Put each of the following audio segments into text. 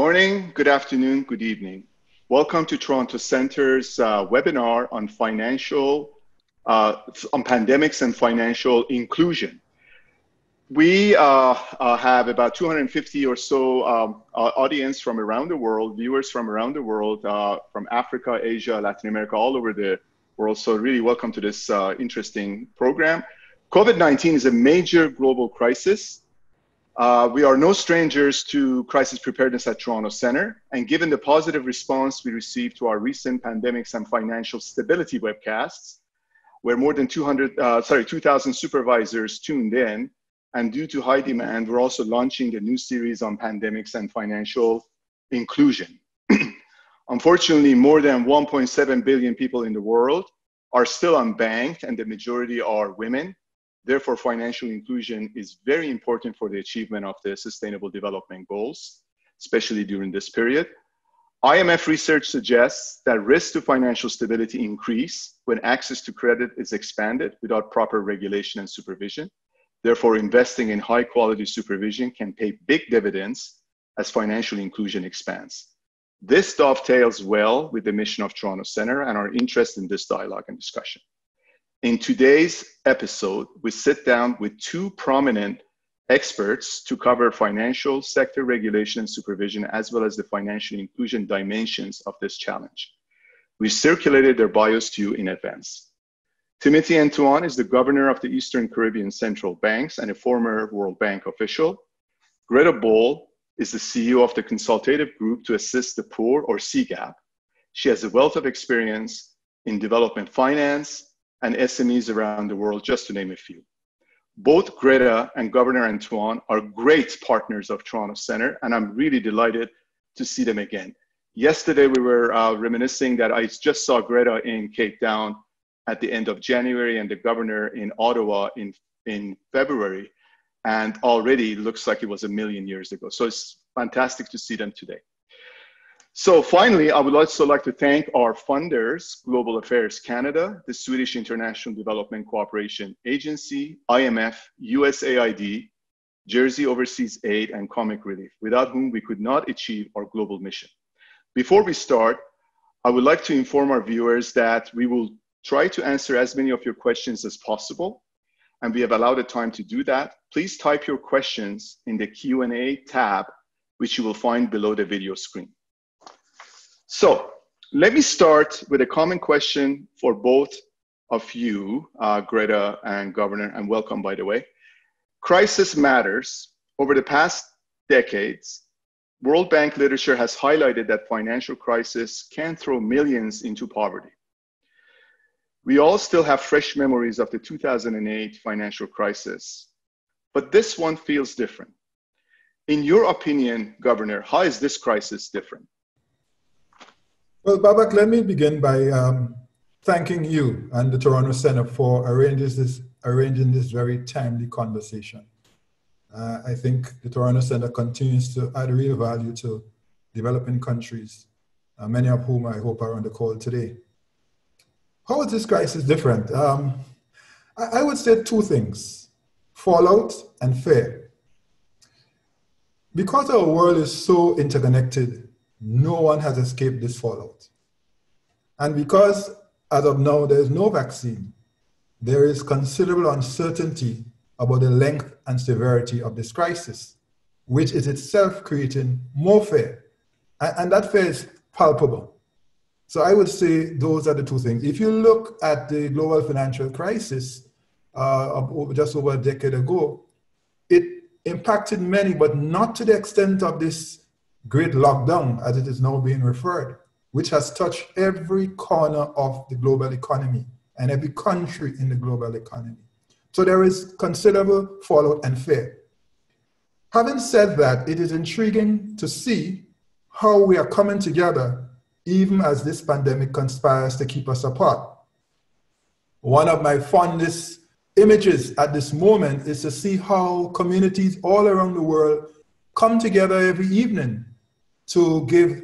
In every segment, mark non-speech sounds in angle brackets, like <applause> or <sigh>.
Morning, good afternoon, good evening. Welcome to Toronto Centre's uh, webinar on financial, uh, on pandemics and financial inclusion. We uh, uh have about 250 or so um, uh, audience from around the world, viewers from around the world, uh, from Africa, Asia, Latin America, all over the world. So really welcome to this interesting program. COVID-19 is a major global crisis uh, we are no strangers to crisis preparedness at Toronto Centre, and given the positive response we received to our recent pandemics and financial stability webcasts, where more than 200, uh, sorry, 2,000 supervisors tuned in, and due to high demand, we're also launching a new series on pandemics and financial inclusion. <clears throat> Unfortunately, more than 1.7 billion people in the world are still unbanked, and the majority are women, Therefore, financial inclusion is very important for the achievement of the Sustainable Development Goals, especially during this period. IMF research suggests that risks to financial stability increase when access to credit is expanded without proper regulation and supervision. Therefore, investing in high quality supervision can pay big dividends as financial inclusion expands. This dovetails well with the mission of Toronto Centre and our interest in this dialogue and discussion. In today's episode, we sit down with two prominent experts to cover financial sector regulation and supervision, as well as the financial inclusion dimensions of this challenge. We circulated their bios to you in advance. Timothy Antoine is the governor of the Eastern Caribbean Central Banks and a former World Bank official. Greta Bull is the CEO of the consultative group to assist the poor, or CGAP. She has a wealth of experience in development finance, and SMEs around the world, just to name a few. Both Greta and Governor Antoine are great partners of Toronto Centre, and I'm really delighted to see them again. Yesterday, we were uh, reminiscing that I just saw Greta in Cape Town at the end of January and the governor in Ottawa in, in February. And already looks like it was a million years ago. So it's fantastic to see them today. So finally, I would also like to thank our funders, Global Affairs Canada, the Swedish International Development Cooperation Agency, IMF, USAID, Jersey Overseas Aid, and Comic Relief, without whom we could not achieve our global mission. Before we start, I would like to inform our viewers that we will try to answer as many of your questions as possible, and we have allowed the time to do that. Please type your questions in the Q&A tab, which you will find below the video screen. So let me start with a common question for both of you, uh, Greta and Governor, and welcome, by the way. Crisis matters. Over the past decades, World Bank literature has highlighted that financial crisis can throw millions into poverty. We all still have fresh memories of the 2008 financial crisis, but this one feels different. In your opinion, Governor, how is this crisis different? Well, Babak, let me begin by um, thanking you and the Toronto Centre for arranging this, arranging this very timely conversation. Uh, I think the Toronto Centre continues to add real value to developing countries, uh, many of whom I hope are on the call today. How is this crisis different? Um, I, I would say two things fallout and fear. Because our world is so interconnected, no one has escaped this fallout. And because, as of now, there is no vaccine, there is considerable uncertainty about the length and severity of this crisis, which is itself creating more fear. And, and that fear is palpable. So I would say those are the two things. If you look at the global financial crisis uh, just over a decade ago, it impacted many, but not to the extent of this great lockdown, as it is now being referred, which has touched every corner of the global economy and every country in the global economy. So there is considerable fallout and fear. Having said that, it is intriguing to see how we are coming together even as this pandemic conspires to keep us apart. One of my fondest images at this moment is to see how communities all around the world come together every evening to give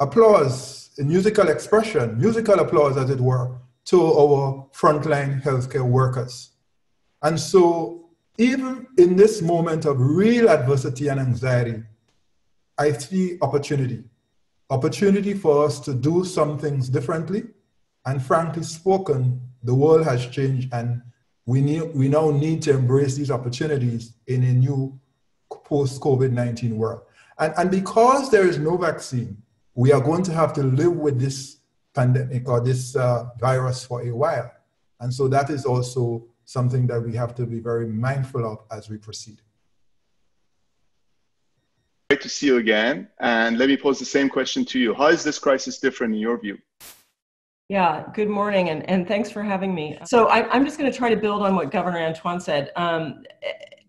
applause, musical expression, musical applause, as it were, to our frontline healthcare workers. And so, even in this moment of real adversity and anxiety, I see opportunity. Opportunity for us to do some things differently. And frankly spoken, the world has changed and we, need, we now need to embrace these opportunities in a new post COVID 19 world. And, and because there is no vaccine, we are going to have to live with this pandemic or this uh, virus for a while. And so that is also something that we have to be very mindful of as we proceed. Great to see you again. And let me pose the same question to you. How is this crisis different in your view? Yeah, good morning, and, and thanks for having me. So I, am just going to try to build on what Governor Antoine said. Um,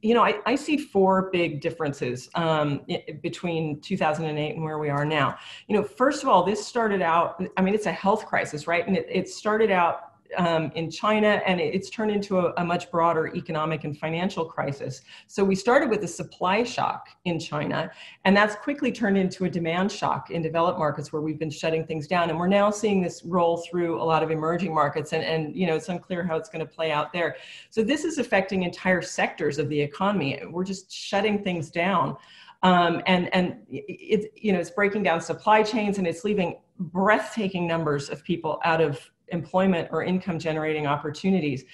you know, I, I, see four big differences um, between 2008 and where we are now. You know, first of all, this started out, I mean, it's a health crisis, right? And it, it started out um, in China, and it's turned into a, a, much broader economic and financial crisis. So we started with a supply shock in China, and that's quickly turned into a demand shock in developed markets where we've been shutting things down. And we're now seeing this roll through a lot of emerging markets, and, and you know it's unclear how it's going to play out there. So this is affecting entire sectors of the economy. We're just shutting things down. Um, and and it's you know it's breaking down supply chains and it's leaving breathtaking numbers of people out of employment or income generating opportunities.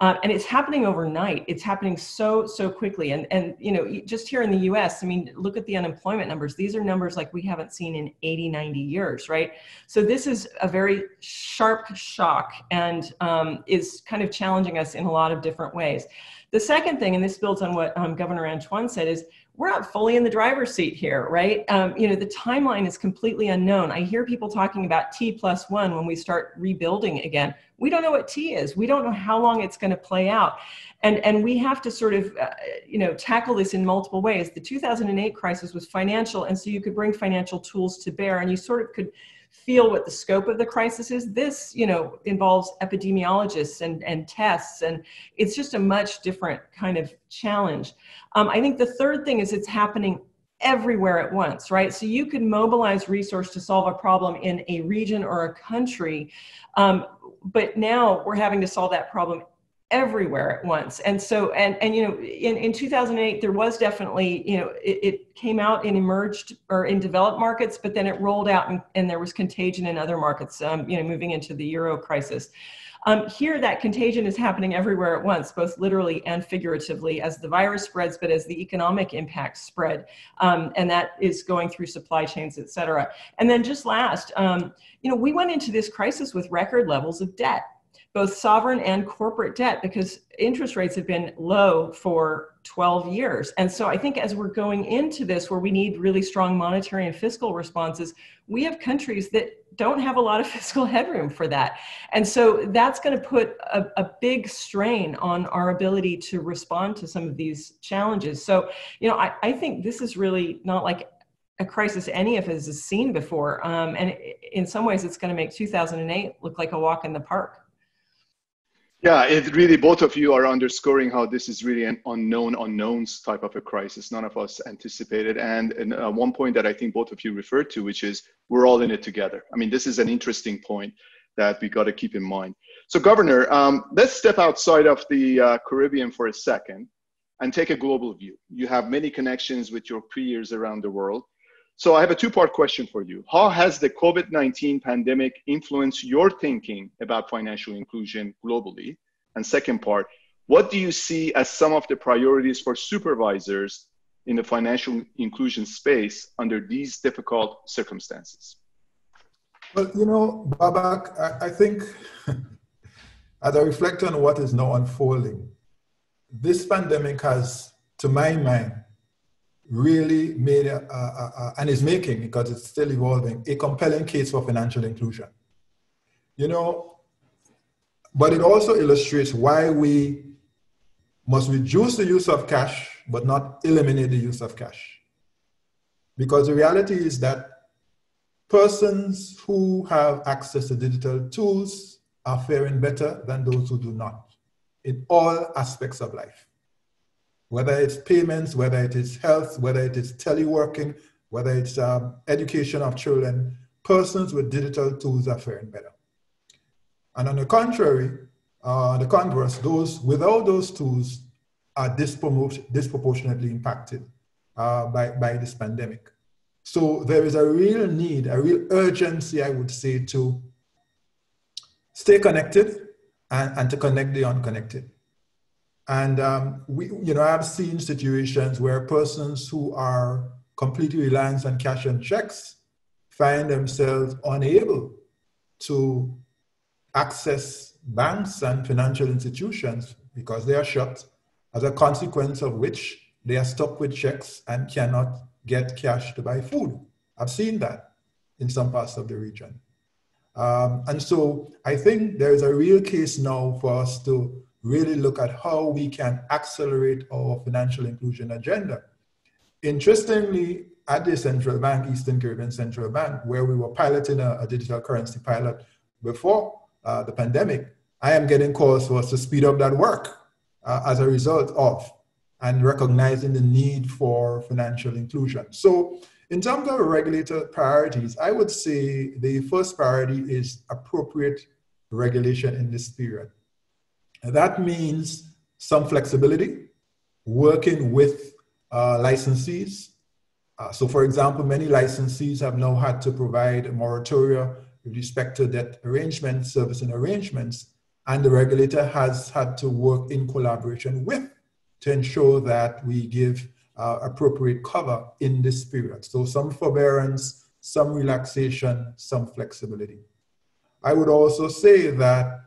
Uh, and it's happening overnight. It's happening so so quickly. And and you know just here in the U.S. I mean, look at the unemployment numbers. These are numbers like we haven't seen in 80, 90 years, right? So this is a very sharp shock and um, is kind of challenging us in a lot of different ways. The second thing, and this builds on what um, Governor Antoine said, is we're not fully in the driver's seat here, right? Um, you know, the timeline is completely unknown. I hear people talking about T plus one when we start rebuilding again. We don't know what T is. We don't know how long it's going to play out. And, and we have to sort of, uh, you know, tackle this in multiple ways. The 2008 crisis was financial, and so you could bring financial tools to bear, and you sort of could feel what the scope of the crisis is. This, you know, involves epidemiologists and, and tests, and it's just a much different kind of challenge. Um, I think the third thing is it's happening everywhere at once, right? So you could mobilize resource to solve a problem in a region or a country, um, but now we're having to solve that problem everywhere at once. And so and and you know in, in 2008 there was definitely you know it, it came out and emerged or in developed markets but then it rolled out and, and there was contagion in other markets um, you know moving into the euro crisis. Um, here that contagion is happening everywhere at once both literally and figuratively as the virus spreads but as the economic impacts spread um, and that is going through supply chains et cetera. And then just last um, you know we went into this crisis with record levels of debt both sovereign and corporate debt because interest rates have been low for 12 years. And so I think as we're going into this, where we need really strong monetary and fiscal responses, we have countries that don't have a lot of <laughs> fiscal headroom for that. And so that's going to put a, a big strain on our ability to respond to some of these challenges. So, you know, I, I think this is really not like a crisis any of us has seen before. Um, and in some ways, it's going to make 2008 look like a walk in the park. Yeah, it really, both of you are underscoring how this is really an unknown unknowns type of a crisis. None of us anticipated. And, and uh, one point that I think both of you referred to, which is we're all in it together. I mean, this is an interesting point that we got to keep in mind. So, Governor, um, let's step outside of the uh, Caribbean for a second and take a global view. You have many connections with your peers around the world. So I have a two-part question for you. How has the COVID-19 pandemic influenced your thinking about financial inclusion globally? And second part, what do you see as some of the priorities for supervisors in the financial inclusion space under these difficult circumstances? Well, you know, Babak, I, I think <laughs> as I reflect on what is now unfolding, this pandemic has, to my mind, really made a, a, a, and is making because it's still evolving a compelling case for financial inclusion. You know, but it also illustrates why we must reduce the use of cash but not eliminate the use of cash. Because the reality is that persons who have access to digital tools are faring better than those who do not in all aspects of life whether it's payments, whether it is health, whether it is teleworking, whether it's um, education of children, persons with digital tools are faring better. And on the contrary, uh, the converse, those without those tools are disproportionately impacted uh, by, by this pandemic. So there is a real need, a real urgency, I would say, to stay connected and, and to connect the unconnected. And um, we, you know, I've seen situations where persons who are completely reliant on cash and checks find themselves unable to access banks and financial institutions because they are shut, as a consequence of which they are stuck with checks and cannot get cash to buy food. I've seen that in some parts of the region. Um, and so I think there is a real case now for us to really look at how we can accelerate our financial inclusion agenda. Interestingly, at the central bank, Eastern Caribbean Central Bank, where we were piloting a, a digital currency pilot before uh, the pandemic, I am getting calls for us to speed up that work uh, as a result of and recognizing the need for financial inclusion. So, in terms of regulator priorities, I would say the first priority is appropriate regulation in this period. That means some flexibility, working with uh, licensees. Uh, so, for example, many licensees have now had to provide a moratoria with respect to debt arrangements, servicing arrangements, and the regulator has had to work in collaboration with to ensure that we give uh, appropriate cover in this period. So, some forbearance, some relaxation, some flexibility. I would also say that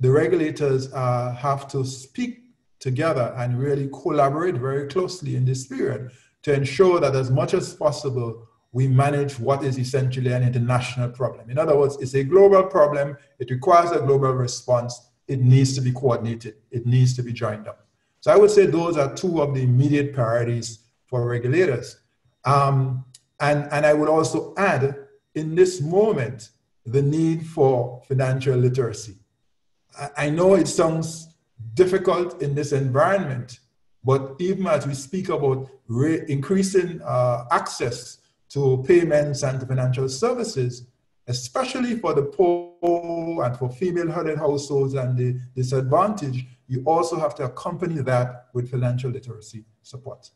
the regulators uh, have to speak together and really collaborate very closely in this period to ensure that as much as possible we manage what is essentially an international problem. In other words, it's a global problem, it requires a global response, it needs to be coordinated, it needs to be joined up. So I would say those are two of the immediate priorities for regulators. Um, and, and I would also add in this moment the need for financial literacy. I know it sounds difficult in this environment, but even as we speak about re- increasing uh, access to payments and financial services, especially for the poor and for female headed households and the disadvantaged, you also have to accompany that with financial literacy support.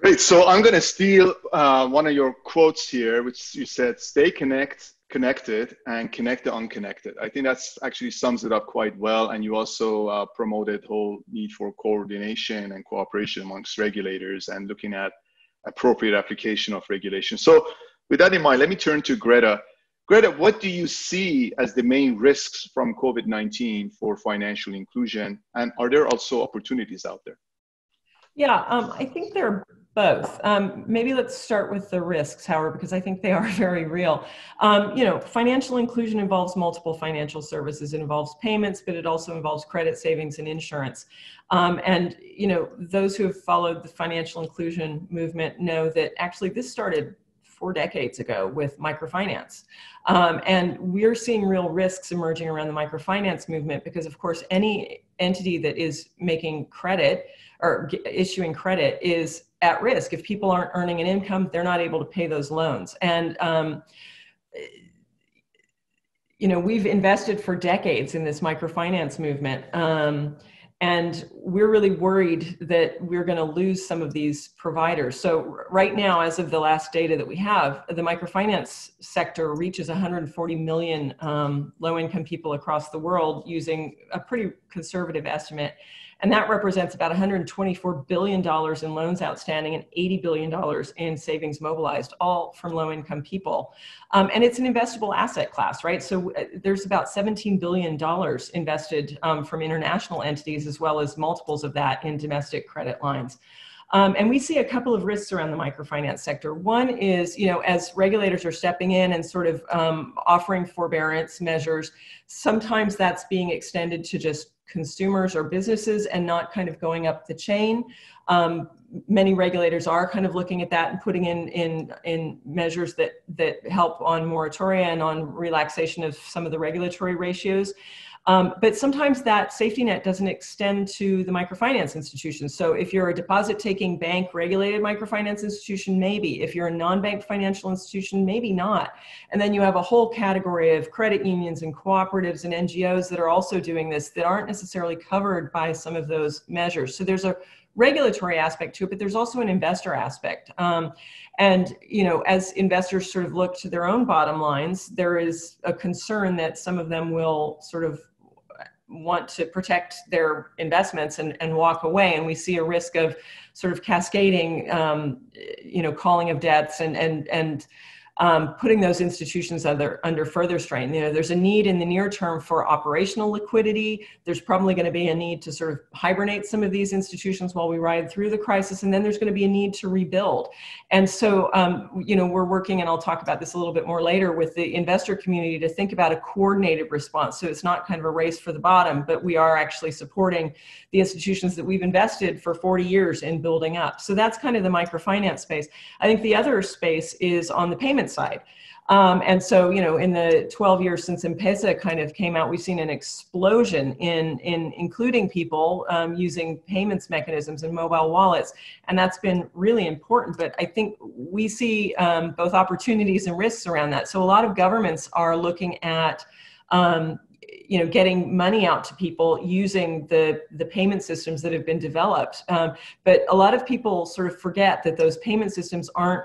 Great. So I'm going to steal uh, one of your quotes here, which you said, stay connect, connected and connect the unconnected. I think that's actually sums it up quite well. And you also uh, promoted whole need for coordination and cooperation amongst regulators and looking at appropriate application of regulation. So with that in mind, let me turn to Greta. Greta, what do you see as the main risks from COVID-19 for financial inclusion? And are there also opportunities out there? Yeah, um, I think there are both. Um, maybe let's start with the risks, Howard, because I think they are <laughs> very real. Um, you know, financial inclusion involves multiple financial services. It involves payments, but it also involves credit savings and insurance. Um, and, you know, those who have followed the financial inclusion movement know that actually this started four decades ago with microfinance. Um, and we're seeing real risks emerging around the microfinance movement because, of course, any entity that is making credit or issuing credit is at risk. If people aren't earning an income, they're not able to pay those loans. And um, you know, we've invested for decades in this microfinance movement. Um, and we're really worried that we're going to lose some of these providers. So right now, as of the last data that we have, the microfinance sector reaches 140 million um, low-income people across the world using a pretty conservative estimate. And that represents about $124 billion in loans outstanding and $80 billion in savings mobilized, all from low income people. Um, and it's an investable asset class, right? So uh, there's about $17 billion invested um, from international entities as well as multiples of that in domestic credit lines. Um, and we see a couple of risks around the microfinance sector. One is, you know, as regulators are stepping in and sort of um, offering forbearance measures, sometimes that's being extended to just consumers or businesses and not kind of going up the chain. Um, many regulators are kind of looking at that and putting in in in measures that that help on moratoria and on relaxation of some of the regulatory ratios. Um, but sometimes that safety net doesn't extend to the microfinance institutions. So if you're a deposit taking bank regulated microfinance institution, maybe. If you're a non bank financial institution, maybe not. And then you have a whole category of credit unions and cooperatives and NGOs that are also doing this that aren't necessarily covered by some of those measures. So there's a regulatory aspect to it, but there's also an investor aspect. Um, and you know, as investors sort of look to their own bottom lines, there is a concern that some of them will sort of want to protect their investments and, and walk away. And we see a risk of sort of cascading, um, you know, calling of debts and and and um, putting those institutions under, under further strain. You know, there's a need in the near term for operational liquidity. There's probably going to be a need to sort of hibernate some of these institutions while we ride through the crisis, and then there's going to be a need to rebuild. And so, um, you know, we're working, and I'll talk about this a little bit more later, with the investor community to think about a coordinated response. So it's not kind of a race for the bottom, but we are actually supporting the institutions that we've invested for 40 years in building up. So that's kind of the microfinance space. I think the other space is on the payment side. Um, and so, you know, in the 12 years since M-Pesa kind of came out, we've seen an explosion in, in including people um, using payments mechanisms and mobile wallets. And that's been really important. But I think we see um, both opportunities and risks around that. So a lot of governments are looking at, um, you know, getting money out to people using the, the payment systems that have been developed. Um, but a lot of people sort of forget that those payment systems aren't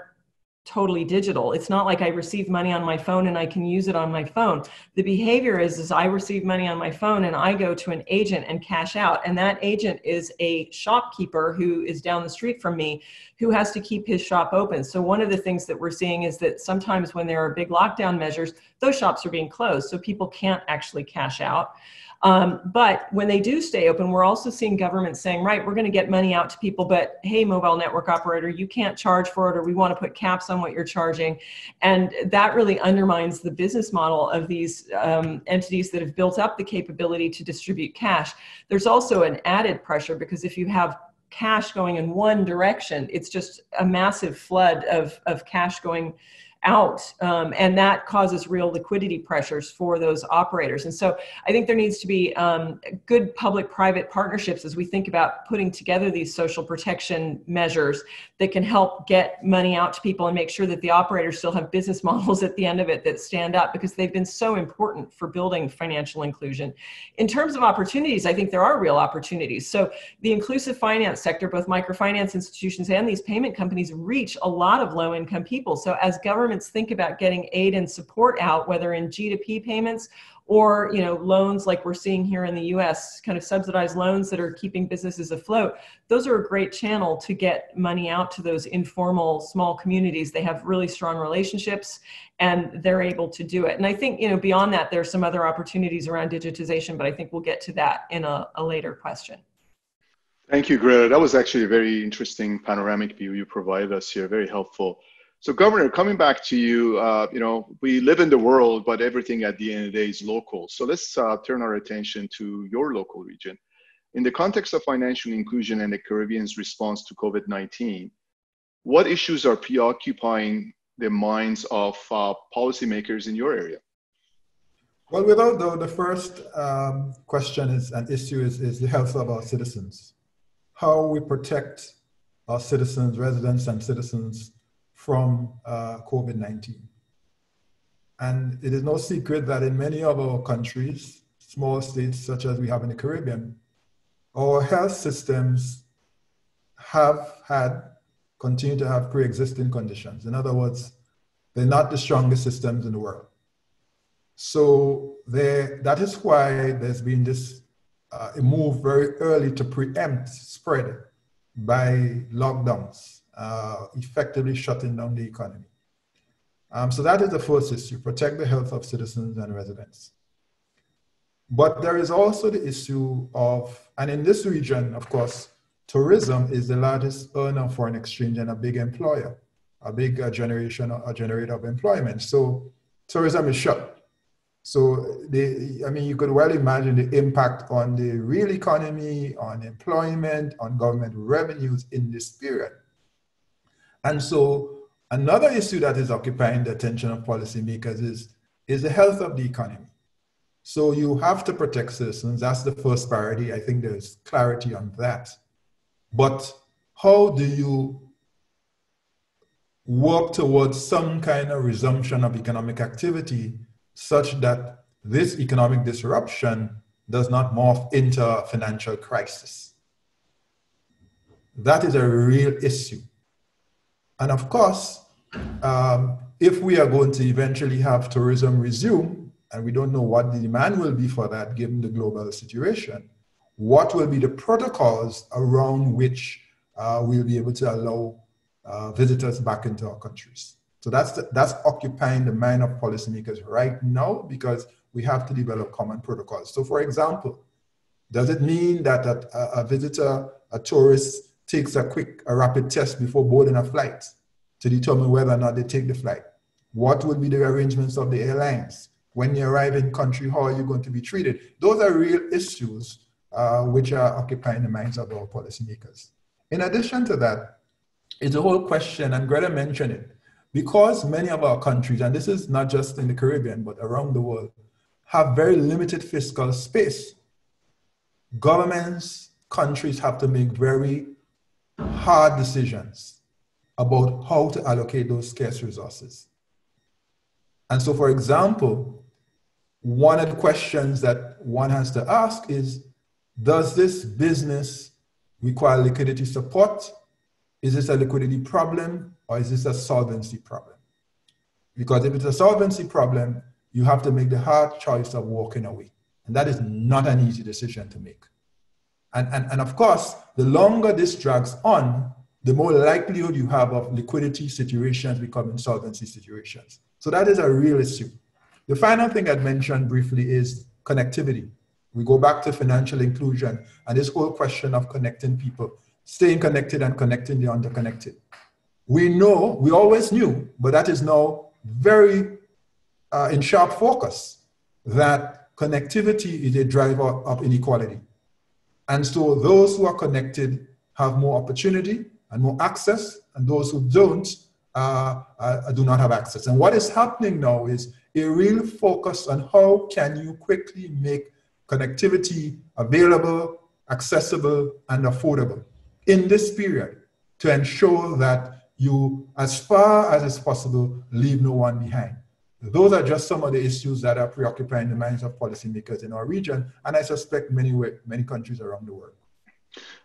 totally digital. It's not like I receive money on my phone and I can use it on my phone. The behavior is, is I receive money on my phone and I go to an agent and cash out. And that agent is a shopkeeper who is down the street from me who has to keep his shop open. So one of the things that we're seeing is that sometimes when there are big lockdown measures, those shops are being closed. So people can't actually cash out. Um, but when they do stay open, we're also seeing governments saying, right, we're going to get money out to people, but hey, mobile network operator, you can't charge for it, or we want to put caps on what you're charging. And that really undermines the business model of these um, entities that have built up the capability to distribute cash. There's also an added pressure because if you have cash going in one direction, it's just a massive flood of, of cash going out um, and that causes real liquidity pressures for those operators. And so i think there needs to be um, good public private partnerships as we think about putting together these social protection measures that can help get money out to people and make sure that the operators still have business <laughs> models at the end of it that stand up because they've been so important for building financial inclusion. In terms of opportunities i think there are real opportunities. So the inclusive finance sector both microfinance institutions and these payment companies reach a lot of low income people. So as government governments think about getting aid and support out, whether in G2P payments or you know loans like we're seeing here in the US, kind of subsidized loans that are keeping businesses afloat, those are a great channel to get money out to those informal small communities. They have really strong relationships and they're able to do it. And I think you know beyond that, there's some other opportunities around digitization, but I think we'll get to that in a, a later question. Thank you, Greta. That was actually a very interesting panoramic view you provided us here, very helpful. So, Governor, coming back to you, uh, you know, we live in the world, but everything at the end of the day is local. So let's uh, turn our attention to your local region. In the context of financial inclusion and the Caribbean's response to COVID-19, what issues are preoccupying the minds of uh, policymakers in your area? Well, without doubt, the first um, question is an issue is, is the health of our citizens. How we protect our citizens, residents, and citizens from uh, COVID 19. And it is no secret that in many of our countries, small states such as we have in the Caribbean, our health systems have had, continue to have pre existing conditions. In other words, they're not the strongest systems in the world. So that is why there's been this uh, move very early to preempt spread by lockdowns uh, effectively shutting down the economy. Um, so that is the first issue, protect the health of citizens and residents. But there is also the issue of, and in this region, of course, tourism is the largest earner of foreign exchange and a big employer, a big uh, generation, a generator of employment. So tourism is shut. So the, I mean, you could well imagine the impact on the real economy, on employment, on government revenues in this period. And so another issue that is occupying the attention of policymakers is, is the health of the economy. So you have to protect citizens. That's the first priority. I think there's clarity on that. But how do you work towards some kind of resumption of economic activity such that this economic disruption does not morph into a financial crisis? that is a real issue. And of course, um, if we are going to eventually have tourism resume, and we don't know what the demand will be for that given the global situation, what will be the protocols around which uh, we'll be able to allow uh, visitors back into our countries? So that's, the, that's occupying the mind of policymakers right now because we have to develop common protocols. So, for example, does it mean that a, a visitor, a tourist, takes a quick, a rapid test before boarding a flight to determine whether or not they take the flight? What will be the arrangements of the airlines? When you arrive in country, how are you going to be treated? Those are real issues uh, which are occupying the minds of our policymakers. In addition to that, it's a whole question, and Greta mentioned it, because many of our countries, and this is not just in the Caribbean, but around the world, have very limited fiscal space. Governments, countries have to make very hard decisions about how to allocate those scarce resources. And so, for example, one of the questions that one has to ask is Does this business require liquidity support? Is this a liquidity problem or is this a solvency problem? Because if it's a solvency problem, you have to make the hard choice of walking away. And that is not an easy decision to make. And, and, and of course, the longer this drags on, the more likelihood you have of liquidity situations becoming solvency situations. So that is a real issue. The final thing I'd mention briefly is connectivity. We go back to financial inclusion and this whole question of connecting people, staying connected and connecting the underconnected. We know, we always knew, but that is now very uh, in sharp focus that connectivity is a driver of inequality. And so those who are connected have more opportunity and more access, and those who don't uh, uh, do not have access. And what is happening now is a real focus on how can you quickly make connectivity available, accessible, and affordable in this period to ensure that you, as far as is possible, leave no one behind. Those are just some of the issues that are preoccupying the minds of policymakers in our region, and I suspect many, many countries around the world.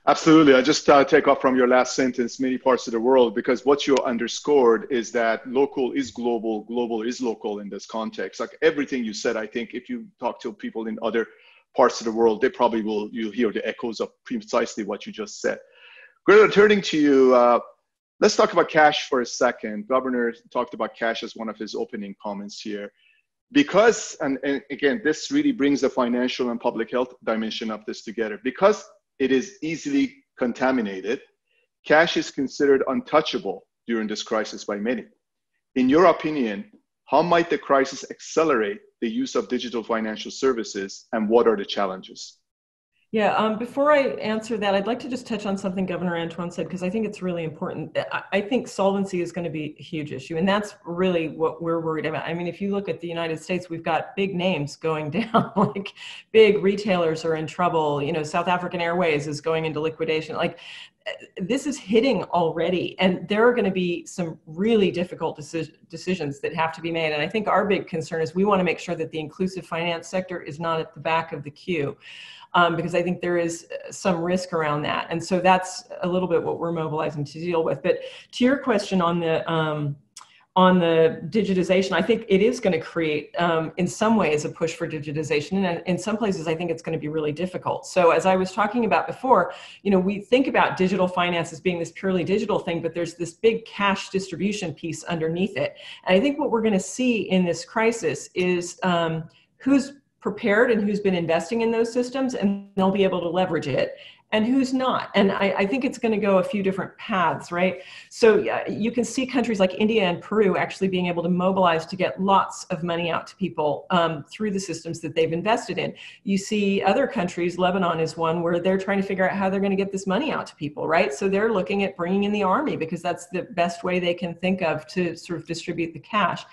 Absolutely. I just uh, take off from your last sentence, many parts of the world, because what you underscored is that local is global, global is local in this context. Like everything you said, I think if you talk to people in other parts of the world, they probably will, you'll hear the echoes of precisely what you just said. Greta, turning to you, uh, Let's talk about cash for a second. Governor talked about cash as one of his opening comments here. Because, and, and again, this really brings the financial and public health dimension of this together. Because it is easily contaminated, cash is considered untouchable during this crisis by many. In your opinion, how might the crisis accelerate the use of digital financial services and what are the challenges? Yeah, um, before I answer that, I'd like to just touch on something Governor Antoine said because I think it's really important. I, I think solvency is going to be a huge issue, and that's really what we're worried about. I mean, if you look at the United States, we've got big names going <laughs> down, like big retailers are in trouble. You know, South African Airways is going into liquidation. Like, this is hitting already, and there are going to be some really difficult deci- decisions that have to be made. And I think our big concern is we want to make sure that the inclusive finance sector is not at the back of the queue um, because I think there is uh, some risk around that. And so that's a little bit what we're mobilizing to deal with. But to your question on the um, on the digitization, I think it is going to create, um, in some ways, a push for digitization, and in some places, I think it's going to be really difficult. So, as I was talking about before, you know, we think about digital finance as being this purely digital thing, but there's this big cash distribution piece underneath it. And I think what we're going to see in this crisis is um, who's prepared and who's been investing in those systems and they'll be able to leverage it and who's not? And i, I think it's going to go a few different paths right? So you can see countries like india and peru actually being able to mobilize to get lots of money out to people um, through the systems that they've invested in. You see other countries lebanon is one where they're trying to figure out how they're going to get this money out to people right? So they're looking at bringing in the army because that's the best way they can think of to sort of distribute the cash.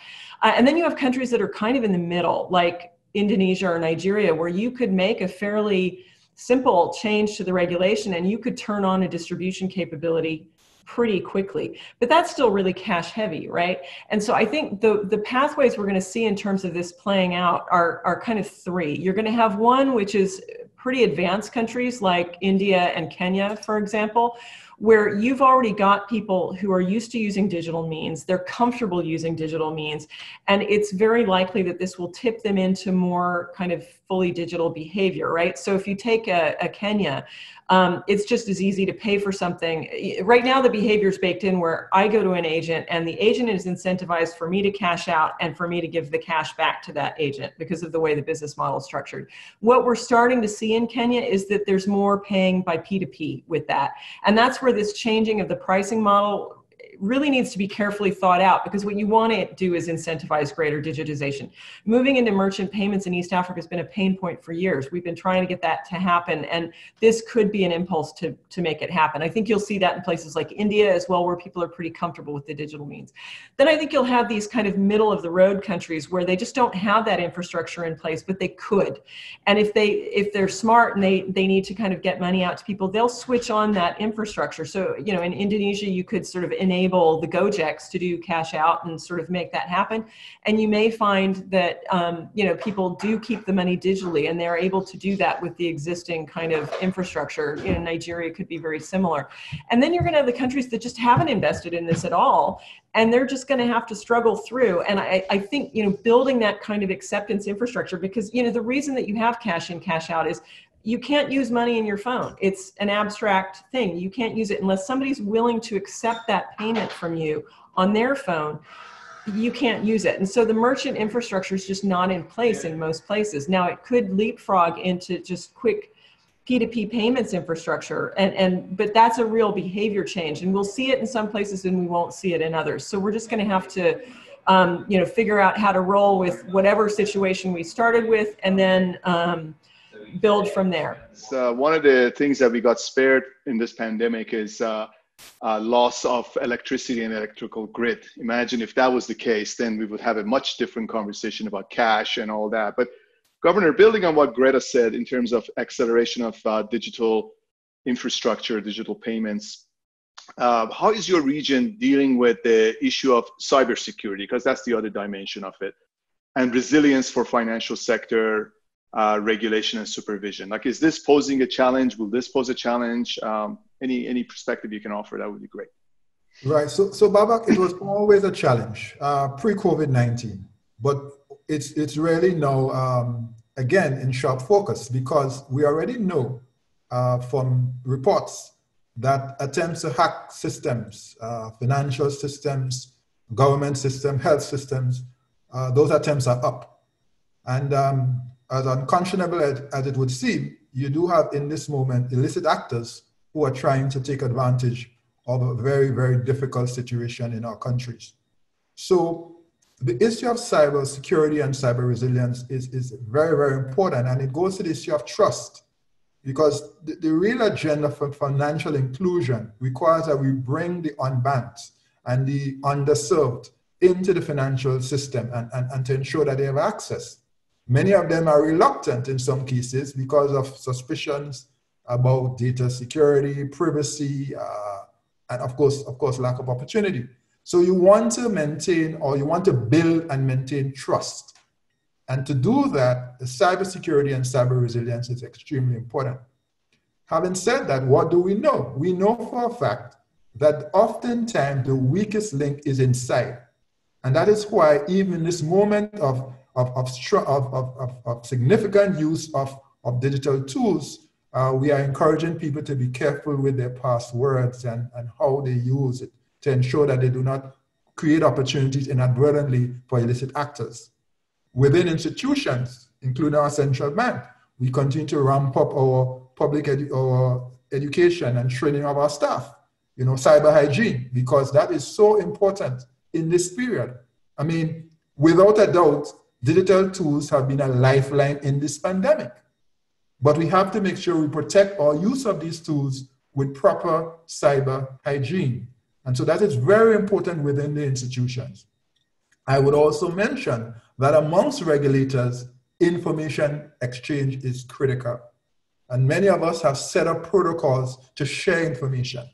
Uh, and then you have countries that are kind of in the middle like Indonesia or Nigeria, where you could make a fairly simple change to the regulation and you could turn on a distribution capability pretty quickly. But that's still really cash heavy right? And so i think the the pathways we're going to see in terms of this playing out are are kind of three. You're going to have one which is pretty advanced countries like india and kenya for example where you've already got people who are used to using digital means, they're comfortable using digital means, and it's very likely that this will tip them into more kind of fully digital behavior, right? So if you take a, a Kenya, um, it's just as easy to pay for something. Right now, the behavior is baked in where I go to an agent and the agent is incentivized for me to cash out and for me to give the cash back to that agent because of the way the business model is structured. What we're starting to see in Kenya is that there's more paying by P2P with that. And that's where this changing of the pricing model really needs to be carefully thought out because what you want to do is incentivize greater digitization. Moving into merchant payments in East Africa has been a pain point for years. We've been trying to get that to happen, and this could be an impulse to, to make it happen. I think you'll see that in places like India as well, where people are pretty comfortable with the digital means. Then I think you'll have these kind of middle of the road countries where they just don't have that infrastructure in place, but they could. And if they if they're smart and they they need to kind of get money out to people, they'll switch on that infrastructure. So you know, in Indonesia, you could sort of enable enable the Gojeks to do cash out and sort of make that happen. And you may find that um, you know people do keep the money digitally, and they're able to do that with the existing kind of infrastructure. You know, Nigeria could be very similar. And then you're going to have the countries that just haven't invested in this at all, and they're just going to have to struggle through. And I, I think you know building that kind of acceptance infrastructure because you know the reason that you have cash in cash out is you can't use money in your phone. It's an abstract thing. You can't use it unless somebody's willing to accept that payment from you on their phone. You can't use it. And so the merchant infrastructure is just not in place in most places. Now it could leapfrog into just quick P2P payments infrastructure. And, and but that's a real behavior change. And we'll see it in some places and we won't see it in others. So we're just going to have to um, you know, figure out how to roll with whatever situation we started with and then um, build from there. So one of the things that we got spared in this pandemic is uh, uh, loss of electricity and electrical grid. Imagine if that was the case, then we would have a much different conversation about cash and all that. But Governor, building on what Greta said in terms of acceleration of uh, digital infrastructure, digital payments, uh, how is your region dealing with the issue of cybersecurity? Because that's the other dimension of it, and resilience for financial sector uh, regulation and supervision? Like, is this posing a challenge? Will this pose a challenge? Um, any any perspective you can offer that would be great. Right. So, so Babak, it was always a challenge uh, pre COVID nineteen, but it's it's really now um, again in sharp focus because we already know uh, from reports that attempts to hack systems, uh, financial systems, government system, health systems, uh, those attempts are up, and um, as unconscionable as, it would seem, you do have in this moment illicit actors who are trying to take advantage of a very, very difficult situation in our countries. So the issue of cyber security and cyber resilience is, is very, very important. And it goes to the issue of trust because the, the real agenda for financial inclusion requires that we bring the unbanked and the underserved into the financial system and, and, and to ensure that they have access. Many of them are reluctant in some cases because of suspicions about data security, privacy, uh, and of course, of course, lack of opportunity. So you want to maintain or you want to build and maintain trust. And to do that, cybersecurity and cyber resilience is extremely important. Having said that, what do we know? We know for a fact that oftentimes the weakest link is inside. And that is why even this moment of of, of, of, of, of significant use of, of digital tools, uh, we are encouraging people to be careful with their passwords and, and how they use it to ensure that they do not create opportunities inadvertently for illicit actors. Within institutions, including our central bank, we continue to ramp up our public edu- our education and training of our staff, you know, cyber hygiene, because that is so important in this period. I mean, without a doubt, digital tools have been a lifeline in this pandemic. But we have to make sure we protect our use of these tools with proper cyber hygiene. And so that is very important within the institutions. I would also mention that amongst regulators, information exchange is critical. And many of us have set up protocols to share information.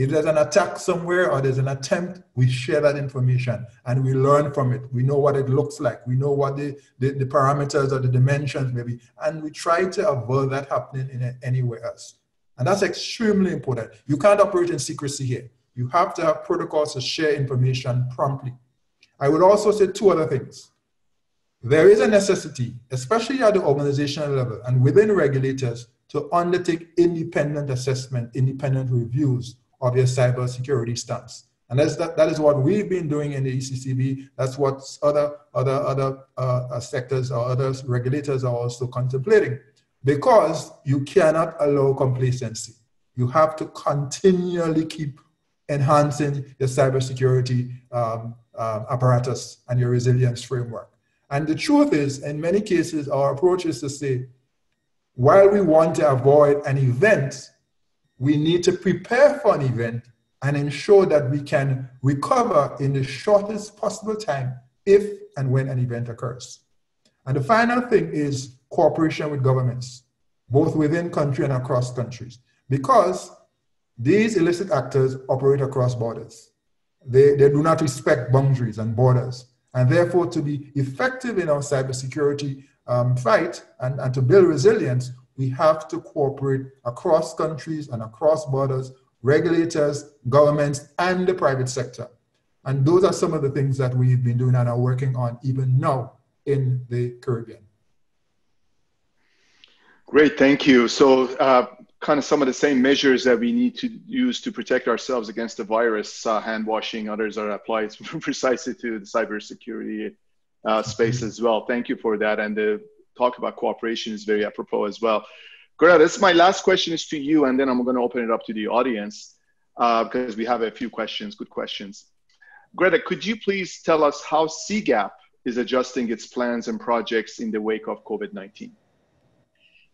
If there's an attack somewhere or there's an attempt, we share that information and we learn from it. We know what it looks like. We know what the, the, the parameters or the dimensions maybe. And we try to avoid that happening in anywhere else. And that's extremely important. You can't operate in secrecy here. You have to have protocols to share information promptly. I would also say two other things. There is a necessity, especially at the organizational level and within regulators, to undertake independent assessment, independent reviews of your cybersecurity stance. And that's, that, that is what we've been doing in the ECCB. That's what other, other, other uh, uh, sectors or other regulators are also contemplating. Because you cannot allow complacency. You have to continually keep enhancing your cybersecurity um, uh, apparatus and your resilience framework. And the truth is, in many cases, our approach is to say, while we want to avoid an event, we need to prepare for an event and ensure that we can recover in the shortest possible time if and when an event occurs. And the final thing is cooperation with governments, both within country and across countries, because these illicit actors operate across borders. They, they do not respect boundaries and borders. And therefore, to be effective in our cybersecurity um, fight and, and to build resilience, we have to cooperate across countries and across borders regulators, governments, and the private sector. And those are some of the things that we've been doing and are working on even now in the Caribbean. Great, thank you. So, uh, kind of some of the same measures that we need to use to protect ourselves against the virus, uh, hand washing, others are applied <laughs> precisely to the cybersecurity uh, space as well. Thank you for that. And the talk about cooperation is very apropos as well. Greta, this is my last question is to you, and then I'm going to open it up to the audience uh, because we have a few questions, good questions. Greta, could you please tell us how CGAP is adjusting its plans and projects in the wake of COVID-19?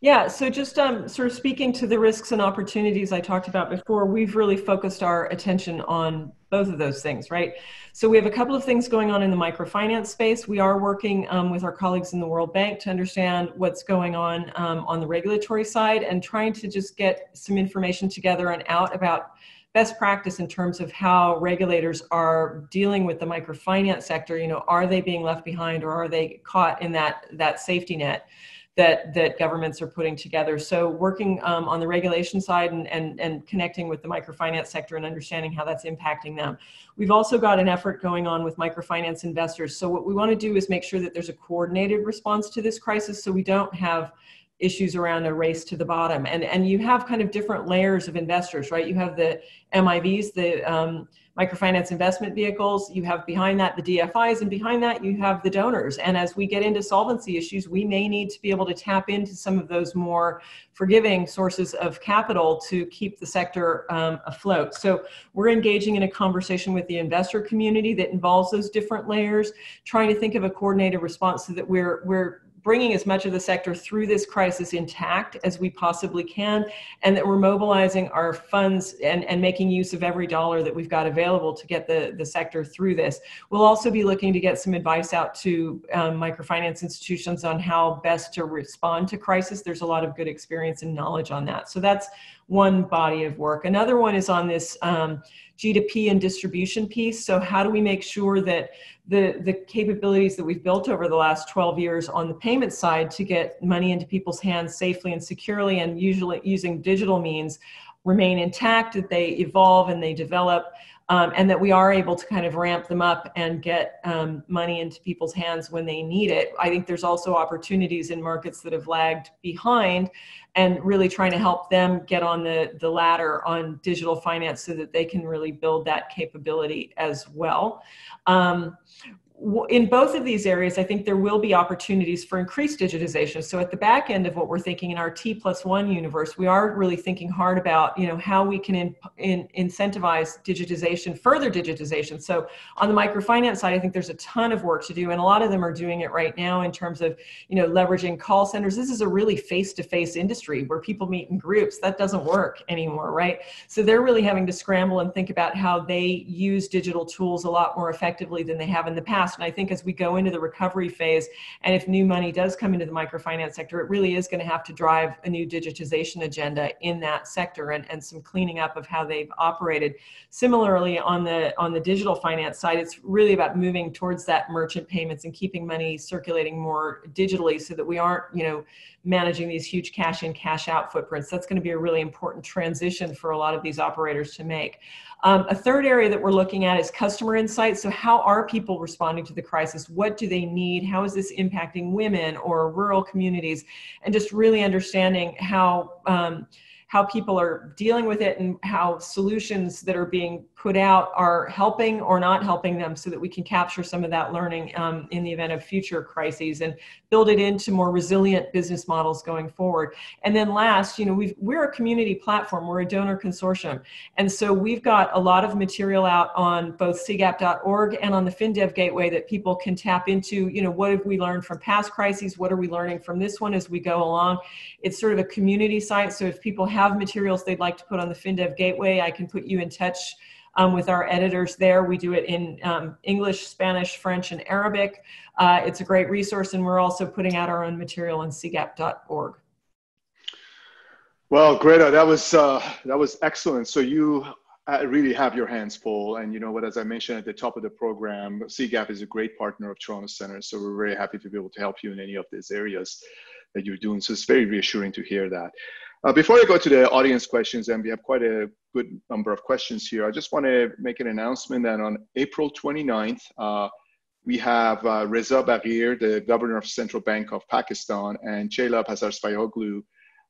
Yeah, so just um, sort of speaking to the risks and opportunities I talked about before, we've really focused our attention on both of those things, right? So we have a couple of things going on in the microfinance space. We are working um, with our colleagues in the World Bank to understand what's going on um, on the regulatory side and trying to just get some information together and out about best practice in terms of how regulators are dealing with the microfinance sector. You know, are they being left behind or are they caught in that that safety net? That that governments are putting together. So working um, on the regulation side and, and and connecting with the microfinance sector and understanding how that's impacting them. We've also got an effort going on with microfinance investors. So what we want to do is make sure that there's a coordinated response to this crisis, so we don't have issues around a race to the bottom. And and you have kind of different layers of investors, right? You have the MIVs, the um, microfinance investment vehicles. You have behind that the DFIs, and behind that you have the donors. And as we get into solvency issues, we may need to be able to tap into some of those more forgiving sources of capital to keep the sector um, afloat. So we're engaging in a conversation with the investor community that involves those different layers, trying to think of a coordinated response so that we're we're bringing as much of the sector through this crisis intact as we possibly can, and that we're mobilizing our funds and, and making use of every dollar that we've got available to get the, the sector through this. We'll also be looking to get some advice out to um, microfinance institutions on how best to respond to crisis. There's a lot of good experience and knowledge on that. So that's one body of work. Another one is on this um, G2P and distribution piece. So how do we make sure that the, the capabilities that we've built over the last 12 years on the payment side to get money into people's hands safely and securely and usually using digital means remain intact, that they evolve and they develop, um, and that we are able to kind of ramp them up and get um, money into people's hands when they need it. I think there's also opportunities in markets that have lagged behind and really trying to help them get on the, the ladder on digital finance so that they can really build that capability as well. Um, in both of these areas, I think there will be opportunities for increased digitization. So at the back end of what we're thinking in our T plus one universe, we are really thinking hard about, you know, how we can in, in, incentivize digitization, further digitization. So on the microfinance side, I think there's a ton of work to do, and a lot of them are doing it right now in terms of, you know, leveraging call centers. This is a really face-to-face industry where people meet in groups. That doesn't work anymore, right? So they're really having to scramble and think about how they use digital tools a lot more effectively than they have in the past past. And I think as we go into the recovery phase, and if new money does come into the microfinance sector, it really is going to have to drive a new digitization agenda in that sector and, and some cleaning up of how they've operated. Similarly, on the on the digital finance side, it's really about moving towards that merchant payments and keeping money circulating more digitally so that we aren't, you know, managing these huge cash in, cash out footprints. That's going to be a really important transition for a lot of these operators to make. Um, a third area that we're looking at is customer insights. So, how are people responding to the crisis? What do they need? How is this impacting women or rural communities? And just really understanding how. Um, how people are dealing with it and how solutions that are being put out are helping or not helping them so that we can capture some of that learning um, in the event of future crises and build it into more resilient business models going forward. And then last, you know, we we're a community platform, we're a donor consortium. And so we've got a lot of material out on both cgap.org and on the FinDev Gateway that people can tap into, you know, what have we learned from past crises? What are we learning from this one as we go along? It's sort of a community site. So if people have materials they'd like to put on the FinDev Gateway, I can put you in touch um, with our editors there. We do it in um, English, Spanish, French, and Arabic. Uh, it's a great resource, and we're also putting out our own material on cgap.org. Well, Greta, that was uh, that was excellent. So you uh, really have your hands full, and you know what? As I mentioned at the top of the program, CGAP is a great partner of Toronto Centre, so we're very happy to be able to help you in any of these areas that you're doing. So it's very reassuring to hear that. Uh, before I go to the audience questions, and we have quite a good number of questions here, I just want to make an announcement that on April 29th, uh, we have uh, Reza Baqir, the governor of Central Bank of Pakistan, and Ceyla Pazarbaşıoğlu,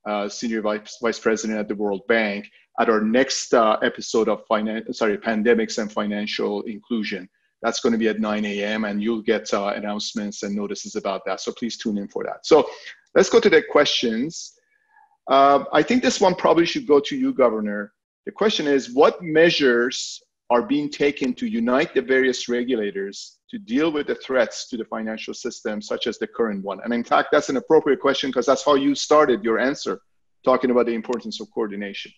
uh, senior vice, vice president at the World Bank, at our next uh, episode of finan- sorry pandemics and financial inclusion. That's going to be at 9 a.m. and you'll get uh, announcements and notices about that. So please tune in for that. So let's go to the questions. Uh, I think this one probably should go to you, Governor. The question is what measures are being taken to unite the various regulators to deal with the threats to the financial system, such as the current one? And in fact, that's an appropriate question because that's how you started your answer, talking about the importance of coordination.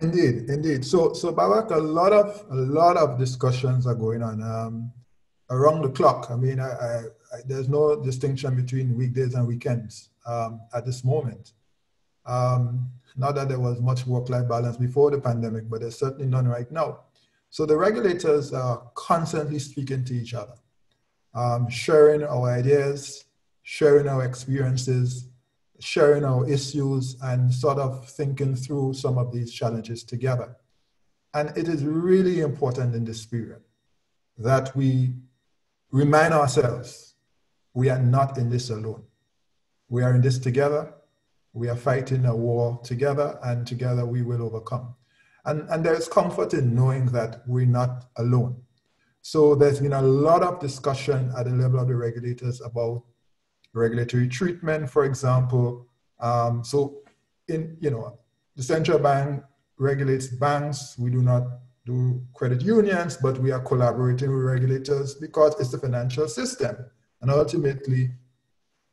Indeed, indeed. So, so Babak, a lot of a lot of discussions are going on um, around the clock. I mean, I, I, I, there's no distinction between weekdays and weekends um, at this moment. Um, not that there was much work-life balance before the pandemic, but there's certainly none right now. So the regulators are constantly speaking to each other, um, sharing our ideas, sharing our experiences, sharing our issues, and sort of thinking through some of these challenges together. And it is really important in this period that we remind ourselves we are not in this alone. We are in this together we are fighting a war together, and together we will overcome. And, and there's comfort in knowing that we're not alone. So there's been a lot of discussion at the level of the regulators about regulatory treatment, for example. Um, so, in you know, the central bank regulates banks. We do not do credit unions, but we are collaborating with regulators because it's the financial system, and ultimately,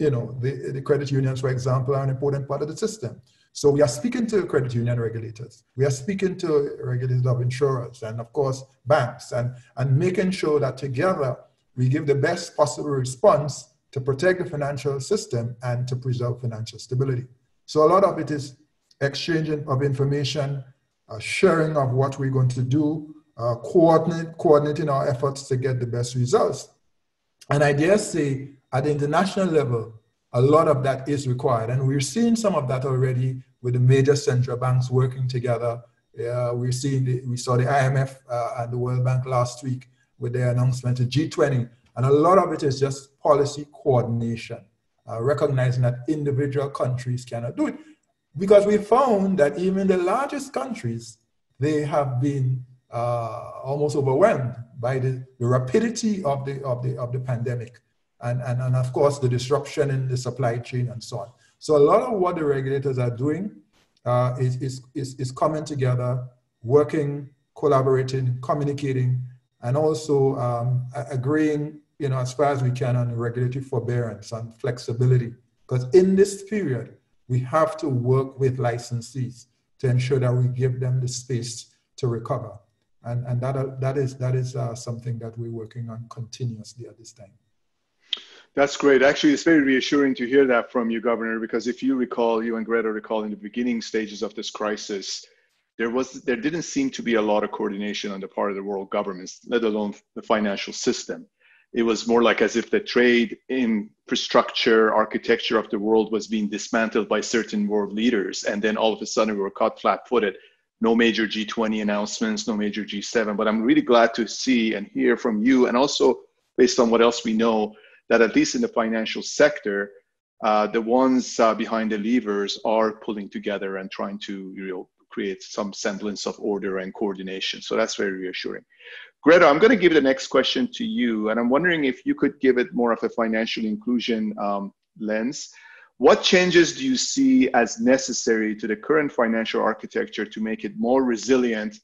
you know, the, the credit unions, for example, are an important part of the system. So we are speaking to credit union regulators. We are speaking to regulators of insurers and of course banks and, and making sure that together we give the best possible response to protect the financial system and to preserve financial stability. So a lot of it is exchanging of information, uh, sharing of what we're going to do, uh, coordinate, coordinating our efforts to get the best results. And I dare say at the international level, a lot of that is required. And we're seeing some of that already with the major central banks working together. Uh, we're seeing the, we saw the IMF uh, and the World Bank last week with their announcement of G20. And a lot of it is just policy coordination, uh, recognizing that individual countries cannot do it. Because we found that even the largest countries, they have been uh, almost overwhelmed by the, the rapidity of the, of, the, of the pandemic and, and, and of course the disruption in the supply chain and so on. So a lot of what the regulators are doing uh, is, is, is, is coming together, working, collaborating, communicating, and also um, agreeing, you know, as far as we can on regulatory forbearance and flexibility. Because in this period, we have to work with licensees to ensure that we give them the space to recover. And, and that, that is, that is uh, something that we're working on continuously at this time. That's great. Actually, it's very reassuring to hear that from you, Governor, because if you recall, you and Greta recall in the beginning stages of this crisis, there was there didn't seem to be a lot of coordination on the part of the world governments, let alone the financial system. it was more like as if the trade infrastructure architecture of the world was being dismantled by certain world leaders. And then all of a sudden we were caught flat footed. No major G20 announcements, no major G7. But I'm really glad to see and hear from you, and also based on what else we know, that at least in the financial sector, uh, the ones uh, behind the levers are pulling together and trying to you know, create some semblance of order and coordination. So that's very reassuring. Greta, I'm going to give the next question to you, and I'm wondering if you could give it more of a financial inclusion um, lens. What changes do you see as necessary to the current financial architecture to make it more resilient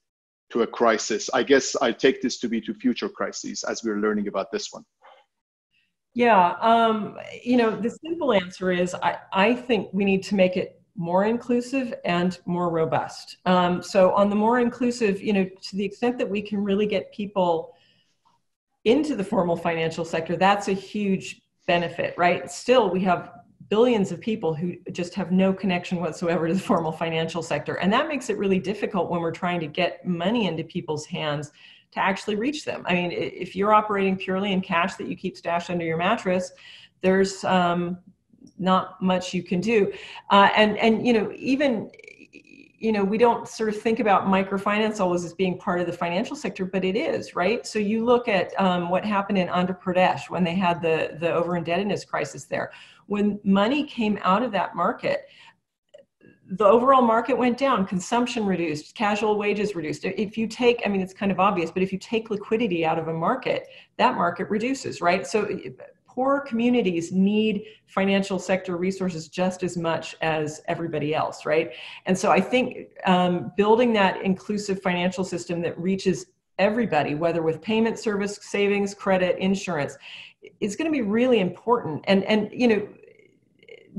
to a crisis? I guess I take this to be to future crises as we're learning about this one. Yeah, um, you know, the simple answer is I, I think we need to make it more inclusive and more robust. Um, so on the more inclusive, you know, to the extent that we can really get people into the formal financial sector, that's a huge benefit, right? Still, we have billions of people who just have no connection whatsoever to the formal financial sector. And that makes it really difficult when we're trying to get money into people's hands to actually reach them. I mean, if you're operating purely in cash that you keep stashed under your mattress, there's um, not much you can do. Uh, and and you know even you know we don't sort of think about microfinance always as being part of the financial sector, but it is right. So you look at um, what happened in Andhra Pradesh when they had the the over indebtedness crisis there. When money came out of that market, the overall market went down, consumption reduced, casual wages reduced. If you take, I mean, it's kind of obvious, but if you take liquidity out of a market, that market reduces, right? So poor communities need financial sector resources just as much as everybody else, right? And so I think um, building that inclusive financial system that reaches everybody, whether with payment service, savings, credit, insurance, is going to be really important. And and you know,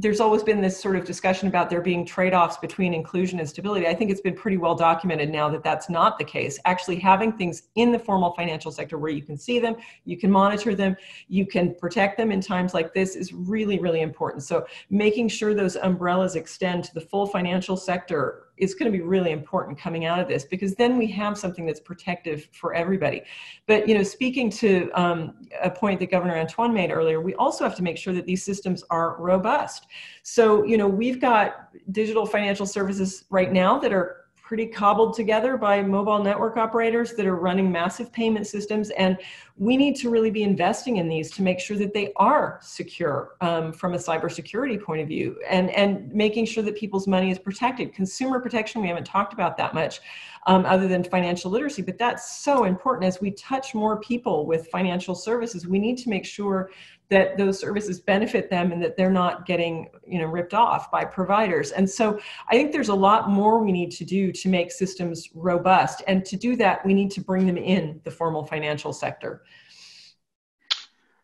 there's always been this sort of discussion about there being trade-offs between inclusion and stability. I think it's been pretty well documented now that that's not the case. Actually having things in the formal financial sector where you can see them, you can monitor them, you can protect them in times like this is really, really important. So making sure those umbrellas extend to the full financial sector is going to be really important coming out of this because then we have something that's protective for everybody. But you know, speaking to um, a point that Governor Antoine made earlier, we also have to make sure that these systems are robust. So you know, we've got digital financial services right now that are pretty cobbled together by mobile network operators that are running massive payment systems. And we need to really be investing in these to make sure that they are secure um, from a cybersecurity point of view and, and making sure that people's money is protected. Consumer protection, we haven't talked about that much um, other than financial literacy, but that's so important as we touch more people with financial services. We need to make sure that those services benefit them and that they're not getting you know ripped off by providers and so i think there's a lot more we need to do to make systems robust and to do that we need to bring them in the formal financial sector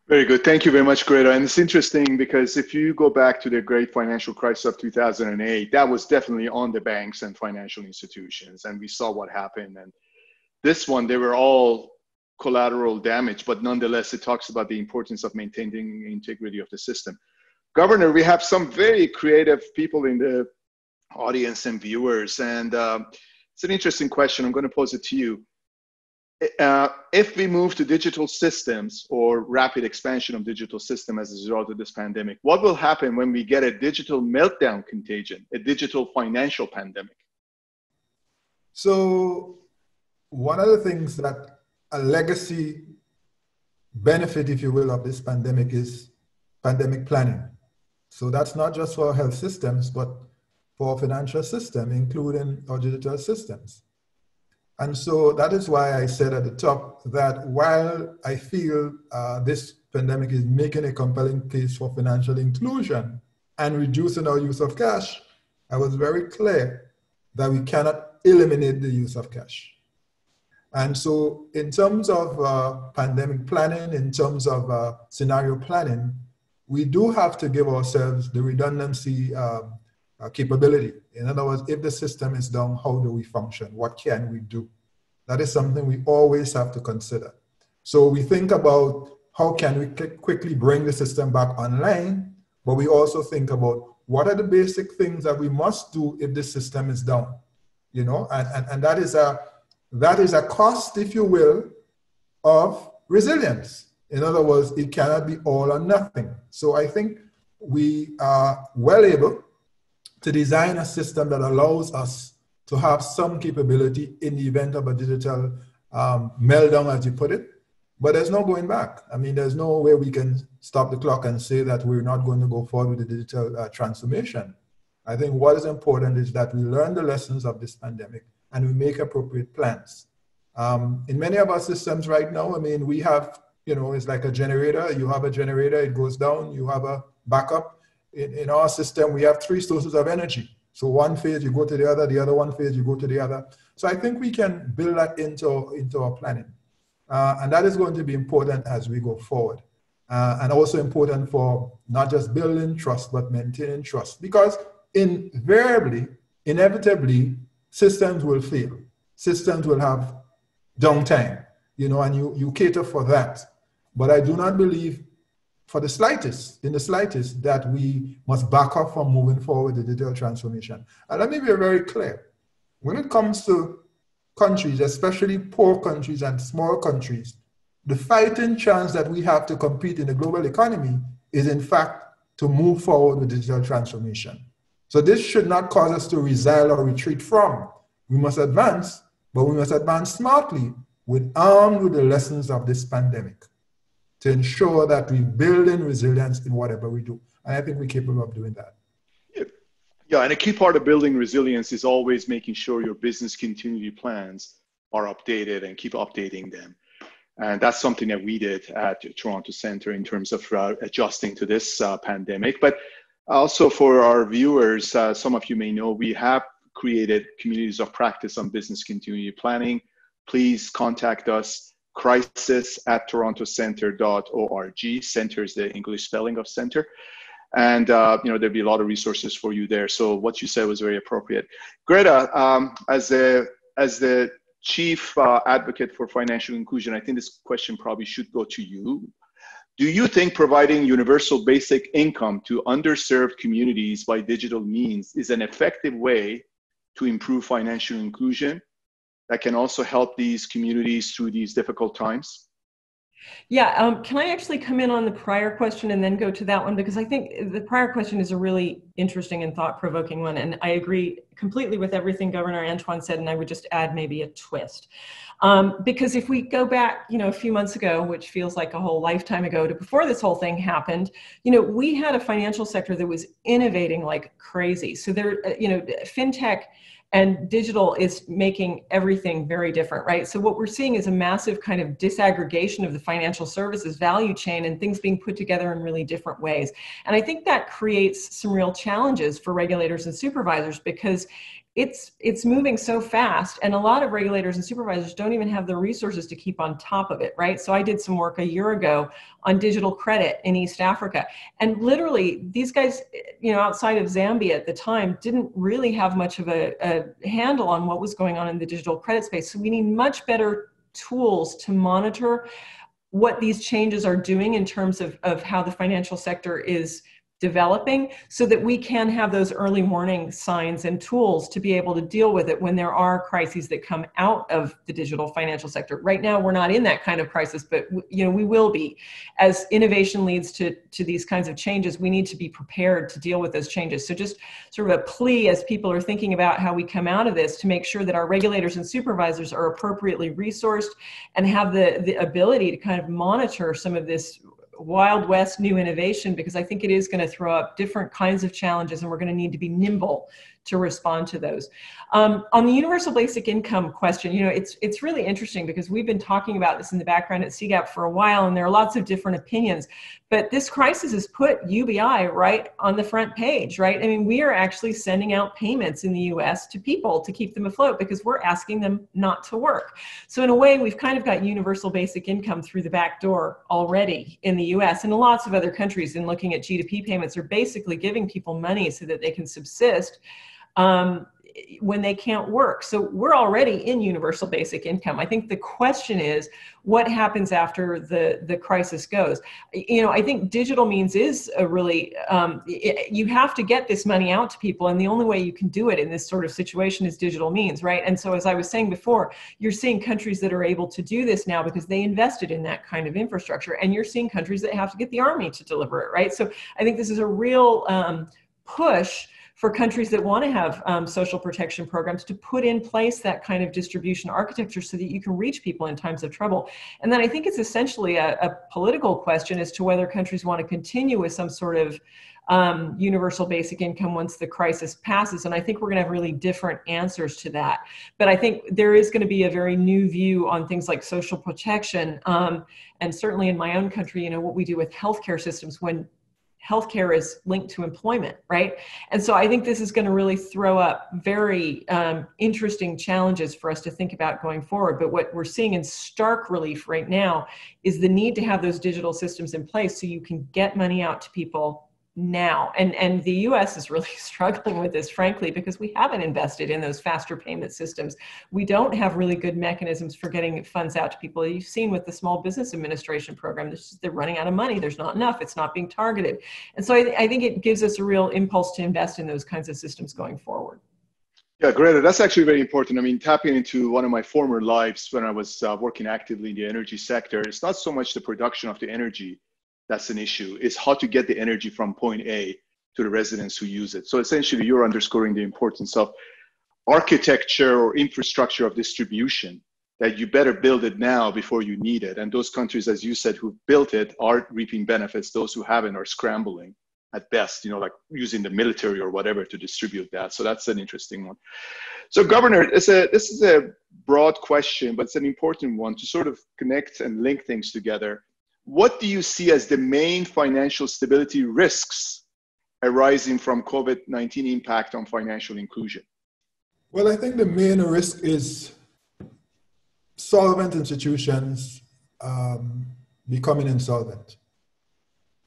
very good. Thank you very much, Greta. And it's interesting because if you go back to the great financial crisis of 2008, that was definitely on the banks and financial institutions. And we saw what happened. And this one, they were all collateral damage, but nonetheless, it talks about the importance of maintaining integrity of the system. Governor, we have some very creative people in the audience and viewers, and uh, it's an interesting question. I'm going to pose it to you. Uh, if we move to digital systems or rapid expansion of digital system as a result of this pandemic, what will happen when we get a digital meltdown contagion, a digital financial pandemic? So, one of the things that a legacy benefit, if you will, of this pandemic is pandemic planning. So that's not just for health systems, but for financial system, including our digital systems. And so that is why I said at the top that while I feel uh, this pandemic is making a compelling case for financial inclusion and reducing our use of cash, I was very clear that we cannot eliminate the use of cash. And so, in terms of uh, pandemic planning, in terms of uh, scenario planning, we do have to give ourselves the redundancy um, uh, capability. In other words, if the system is down, how do we function? What can we do? That is something we always have to consider. So we think about how can we quickly bring the system back online, but we also think about what are the basic things that we must do if the system is down, you know, and, and, and that is a that is a cost, if you will, of resilience. In other words, it cannot be all or nothing. So I think we are well able to design a system that allows us to have some capability in the event of a digital um, meltdown, as you put it. But there's no going back. I mean, there's no way we can stop the clock and say that we're not going to go forward with the digital uh, transformation. I think what is important is that we learn the lessons of this pandemic and we make appropriate plans. Um, in many of our systems right now, I mean, we have, you know, it's like a generator. You have a generator, it goes down, you have a backup. In, in our system, we have three sources of energy. So one phase, you go to the other, the other one phase, you go to the other. So I think we can build that into, into our planning. Uh, and that is going to be important as we go forward. Uh, and also important for not just building trust, but maintaining trust. Because invariably, inevitably, systems will fail. Systems will have downtime, you know, and you, you cater for that. But I do not believe for the slightest, in the slightest, that we must back off from moving forward the digital transformation. And let me be very clear. When it comes to countries, especially poor countries and small countries, the fighting chance that we have to compete in the global economy is in fact to move forward with digital transformation. So this should not cause us to resile or retreat from. We must advance, but we must advance smartly with armed with the lessons of this pandemic to ensure that we build in resilience in whatever we do. And I think we're capable of doing that. Yeah, and a key part of building resilience is always making sure your business continuity plans are updated and keep updating them. And that's something that we did at Toronto Centre in terms of uh, adjusting to this uh, pandemic. But also for our viewers, uh, some of you may know we have created communities of practice on business continuity planning. Please contact us, crisis at torontocentre.org. Centre is the English spelling of center and uh, you know there'll be a lot of resources for you there. So what you said was very appropriate. Greta, um, as the as the chief uh, advocate for financial inclusion, I think this question probably should go to you. Do you think providing universal basic income to underserved communities by digital means is an effective way to improve financial inclusion that can also help these communities through these difficult times? Yeah, um, can I actually come in on the prior question and then go to that one? Because I think the prior question is a really interesting and thought provoking one. And I agree completely with everything Governor Antoine said, and I would just add maybe a twist. Um, because if we go back, you know, a few months ago, which feels like a whole lifetime ago to before this whole thing happened, you know, we had a financial sector that was innovating like crazy. So there, uh, you know, fintech and digital is making everything very different right? So what we're seeing is a massive kind of disaggregation of the financial services value chain and things being put together in really different ways. And i think that creates some real challenges for regulators and supervisors because it's it's moving so fast and a lot of regulators and supervisors don't even have the resources to keep on top of it right? So i did some work a year ago on digital credit in east africa. And literally these guys you know outside of zambia at the time didn't really have much of a, a handle on what was going on in the digital credit space. So we need much better tools to monitor what these changes are doing in terms of, of how the financial sector is developing so that we can have those early warning signs and tools to be able to deal with it when there are crises that come out of the digital financial sector. Right now we're not in that kind of crisis but you know we will be. As innovation leads to to these kinds of changes we need to be prepared to deal with those changes. So just sort of a plea as people are thinking about how we come out of this to make sure that our regulators and supervisors are appropriately resourced and have the the ability to kind of monitor some of this wild west new innovation because I think it is going to throw up different kinds of challenges and we're going to need to be nimble to respond to those. Um, on the universal basic income question, you know, it's it's really interesting because we've been talking about this in the background at CGAP for a while, and there are lots of different opinions. But this crisis has put UBI right on the front page, right? I mean, we are actually sending out payments in the U.S. to people to keep them afloat because we're asking them not to work. So in a way, we've kind of got universal basic income through the back door already in the U.S. and lots of other countries. In looking at G2P payments, are basically giving people money so that they can subsist um, when they can't work. So we're already in universal basic income. I think the question is what happens after the, the crisis goes. You know, I think digital means is a really, um, it, you have to get this money out to people. And the only way you can do it in this sort of situation is digital means, right? And so, as I was saying before, you're seeing countries that are able to do this now because they invested in that kind of infrastructure. And you're seeing countries that have to get the army to deliver it, right? So I think this is a real um, push for countries that want to have um, social protection programs to put in place that kind of distribution architecture so that you can reach people in times of trouble. And then I think it's essentially a, a political question as to whether countries want to continue with some sort of um, universal basic income once the crisis passes. And I think we're going to have really different answers to that. But I think there is going to be a very new view on things like social protection. Um, and certainly in my own country, you know, what we do with healthcare systems when healthcare is linked to employment, right? And so I think this is going to really throw up very um, interesting challenges for us to think about going forward. But what we're seeing in stark relief right now is the need to have those digital systems in place so you can get money out to people now. And and the US is really <laughs> struggling with this frankly because we haven't invested in those faster payment systems. We don't have really good mechanisms for getting funds out to people. You've seen with the small business administration program they're running out of money. There's not enough. It's not being targeted. And so I, I think it gives us a real impulse to invest in those kinds of systems going forward. Yeah, Greta, that's actually very important. I mean, tapping into one of my former lives when I was uh, working actively in the energy sector, it's not so much the production of the energy, that's an issue is how to get the energy from point A to the residents who use it. So essentially, you're underscoring the importance of architecture or infrastructure of distribution that you better build it now before you need it. And those countries, as you said, who built it are reaping benefits. Those who haven't are scrambling at best, you know, like using the military or whatever to distribute that. So that's an interesting one. So, Governor, it's a, this is a broad question, but it's an important one to sort of connect and link things together what do you see as the main financial stability risks arising from COVID-19 impact on financial inclusion? Well, I think the main risk is solvent institutions um, becoming insolvent.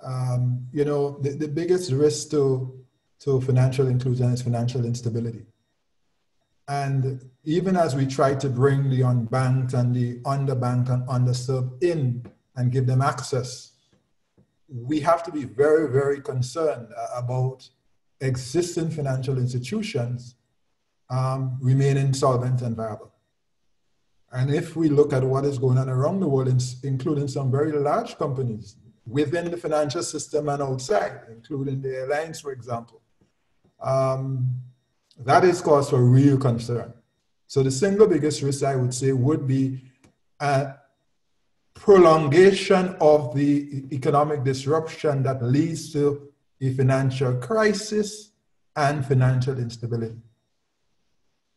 Um, you know, the, the biggest risk to, to financial inclusion is financial instability. And even as we try to bring the unbanked and the underbanked and underserved in and give them access, we have to be very, very concerned about existing financial institutions um, remaining solvent and viable. And if we look at what is going on around the world, including some very large companies within the financial system and outside, including the airlines, for example, um, that is cause for real concern. So the single biggest risk I would say would be uh, prolongation of the economic disruption that leads to a financial crisis and financial instability.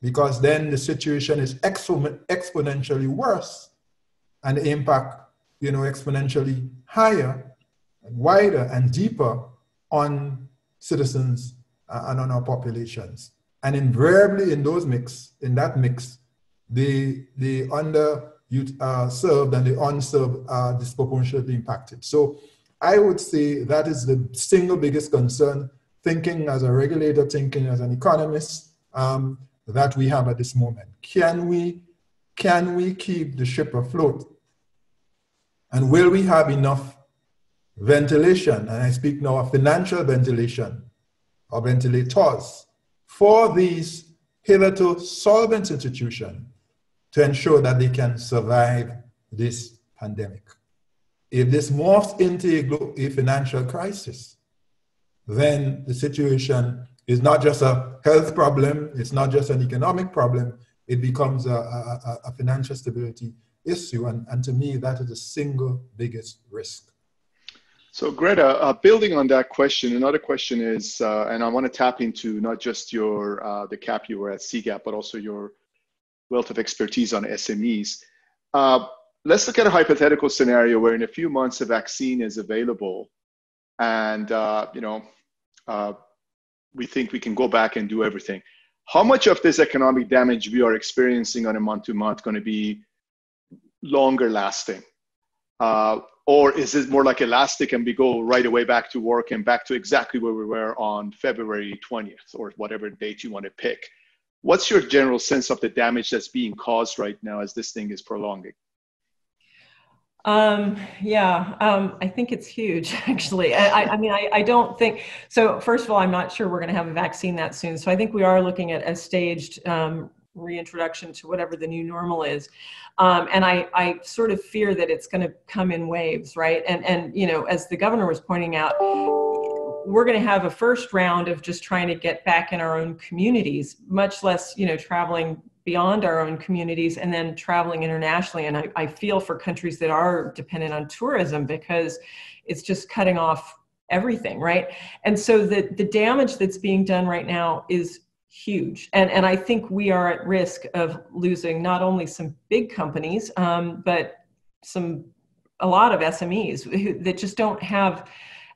Because then the situation is exponentially worse and the impact, you know, exponentially higher, wider, and deeper on citizens uh, and on our populations. And invariably in those mix, in that mix, the, the under uh, served and the unserved are disproportionately impacted. So I would say that is the single biggest concern, thinking as a regulator, thinking as an economist, um, that we have at this moment. Can we, can we keep the ship afloat? And will we have enough ventilation, and I speak now of financial ventilation or ventilators, for these hitherto solvent institutions to ensure that they can survive this pandemic. If this morphs into a, financial crisis, then the situation is not just a health problem, it's not just an economic problem, it becomes a, a, a financial stability issue. And, and to me, that is the single biggest risk. So, Greta, uh, building on that question, another question is, uh, and I want to tap into not just your uh, the cap you were at CGAP, but also your wealth of expertise on SMEs. Uh, let's look at a hypothetical scenario where in a few months a vaccine is available and uh, you know uh, we think we can go back and do everything. How much of this economic damage we are experiencing on a month to month going to be longer lasting? Uh, or is it more like elastic and we go right away back to work and back to exactly where we were on february 20th or whatever date you want to pick What's your general sense of the damage that's being caused right now as this thing is prolonging? Um, yeah, um, I think it's huge, <laughs> actually. I, I mean, I, I, don't think so. First of all, I'm not sure we're going to have a vaccine that soon. So I think we are looking at a staged um, reintroduction to whatever the new normal is. Um, and I, I sort of fear that it's going to come in waves, right? And, and, you know, as the governor was pointing out, we're going to have a first round of just trying to get back in our own communities, much less, you know, traveling beyond our own communities and then traveling internationally. And I, I feel for countries that are dependent on tourism because it's just cutting off everything, right? And so the, the damage that's being done right now is huge. And, and I think we are at risk of losing not only some big companies, um, but some a lot of SMEs who, that just don't have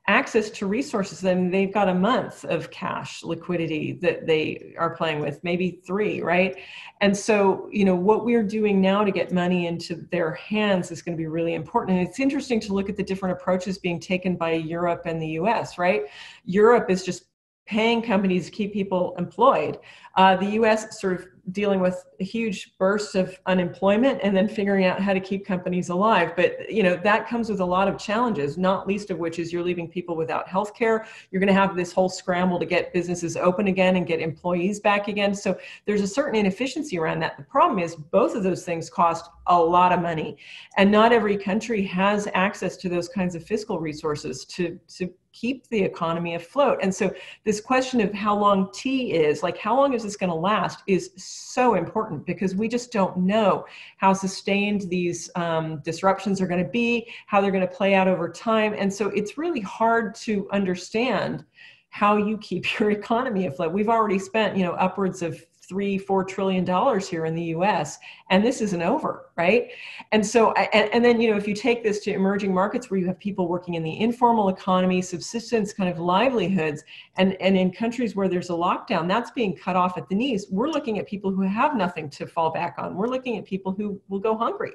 access to resources then they've got a month of cash liquidity that they are playing with maybe three right? And so you know what we're doing now to get money into their hands is going to be really important. And it's interesting to look at the different approaches being taken by europe and the us right? Europe is just paying companies to keep people employed. Uh, the U.S. sort of dealing with a huge burst of unemployment and then figuring out how to keep companies alive. But you know that comes with a lot of challenges, not least of which is you're leaving people without health care. You're going to have this whole scramble to get businesses open again and get employees back again. So there's a certain inefficiency around that. The problem is both of those things cost a lot of money, and not every country has access to those kinds of fiscal resources to to keep the economy afloat. And so this question of how long T is, like how long is this going to last, is so important because we just don't know how sustained these um, disruptions are going to be, how they're going to play out over time. And so it's really hard to understand how you keep <laughs> your economy afloat. We've already spent, you know, upwards of three, four trillion dollars here in the U.S., and this isn't over, right? And so, and, and, then you know, if you take this to emerging markets where you have people working in the informal economy, subsistence kind of livelihoods, and and in countries where there's a lockdown, that's being cut off at the knees. We're looking at people who have nothing to fall back on. We're looking at people who will go hungry,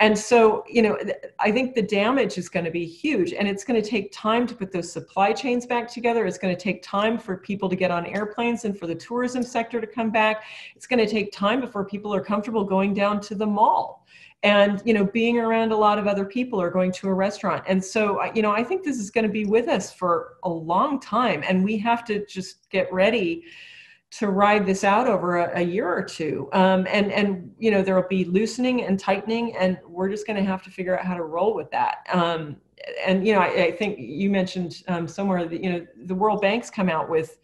and so you know, I think the damage is going to be huge, and it's going to take time to put those supply chains back together. It's going to take time for people to get on airplanes and for the tourism sector to come back back. It's going to take time before people are comfortable going down to the mall. And you know being around a lot of other people or going to a restaurant. And so you know i think this is going to be with us for a long time and we have to just get ready to ride this out over a, a year or two. Um, and and you know there will be loosening and tightening and we're just going to have to figure out how to roll with that. Um, and you know I, I think you mentioned um, somewhere that you know the world bank's come out with